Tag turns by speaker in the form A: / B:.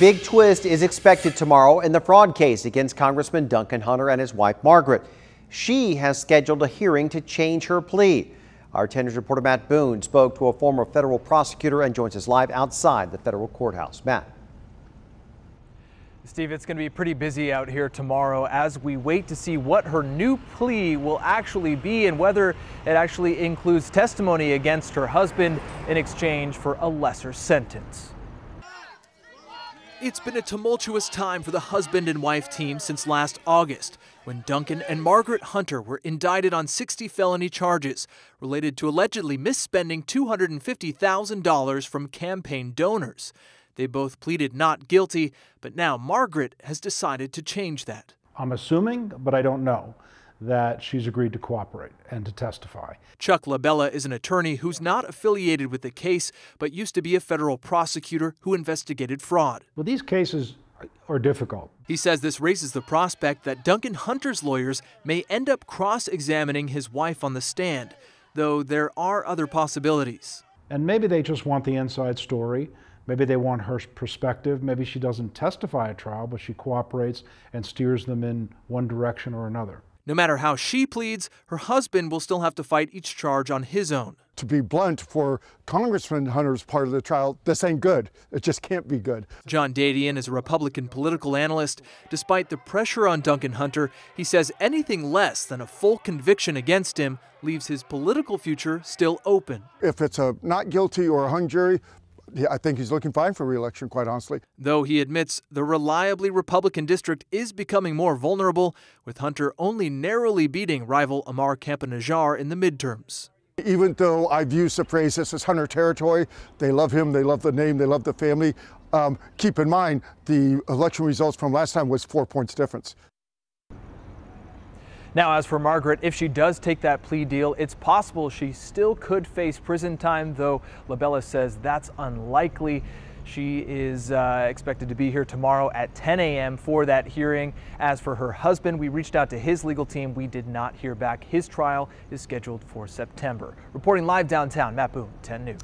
A: Big twist is expected tomorrow in the fraud case against Congressman Duncan Hunter and his wife Margaret. She has scheduled a hearing to change her plea. Our 10 News reporter Matt Boone spoke to a former federal prosecutor and joins us live outside the federal courthouse. Matt.
B: Steve, it's going to be pretty busy out here tomorrow as we wait to see what her new plea will actually be and whether it actually includes testimony against her husband in exchange for a lesser sentence.
C: It's been a tumultuous time for the husband and wife team since last August, when Duncan and Margaret Hunter were indicted on 60 felony charges related to allegedly misspending $250,000 from campaign donors. They both pleaded not guilty, but now Margaret has decided to change that.
D: I'm assuming, but I don't know that she's agreed to cooperate and to testify.
C: Chuck LaBella is an attorney who's not affiliated with the case, but used to be a federal prosecutor who investigated fraud.
D: Well, these cases are difficult.
C: He says this raises the prospect that Duncan Hunter's lawyers may end up cross examining his wife on the stand, though there are other possibilities.
D: And maybe they just want the inside story. Maybe they want her perspective. Maybe she doesn't testify at trial, but she cooperates and steers them in one direction or another.
C: No matter how she pleads, her husband will still have to fight each charge on his own.
E: To be blunt, for Congressman Hunter's part of the trial, this ain't good. It just can't be good.
C: John Dadian is a Republican political analyst. Despite the pressure on Duncan Hunter, he says anything less than a full conviction against him leaves his political future still open.
E: If it's a not guilty or a hung jury, I think he's looking fine for reelection, quite honestly.
C: Though he admits the reliably Republican district is becoming more vulnerable, with Hunter only narrowly beating rival Ammar Campa-Najjar in the midterms.
E: Even though I've used the phrase this is Hunter territory, they love him, they love the name, they love the family. Um, keep in mind, the election results from last time was four points difference.
B: Now, as for Margaret, if she does take that plea deal, it's possible she still could face prison time, though LaBella says that's unlikely. She is uh, expected to be here tomorrow at 10 a.m. for that hearing. As for her husband, we reached out to his legal team. We did not hear back. His trial is scheduled for September. Reporting live downtown, Matt Boone, 10 News.